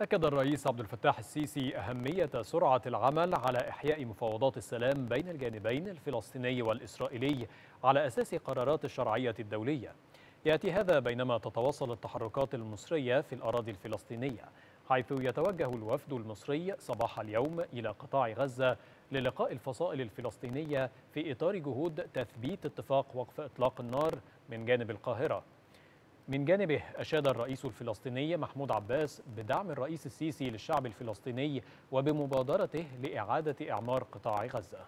أكد الرئيس عبد الفتاح السيسي أهمية سرعة العمل على إحياء مفاوضات السلام بين الجانبين الفلسطيني والإسرائيلي على أساس قرارات الشرعية الدولية. يأتي هذا بينما تتواصل التحركات المصرية في الأراضي الفلسطينية حيث يتوجه الوفد المصري صباح اليوم إلى قطاع غزة للقاء الفصائل الفلسطينية في إطار جهود تثبيت اتفاق وقف إطلاق النار من جانب القاهرة. من جانبه أشاد الرئيس الفلسطيني محمود عباس بدعم الرئيس السيسي للشعب الفلسطيني وبمبادرته لإعادة إعمار قطاع غزة.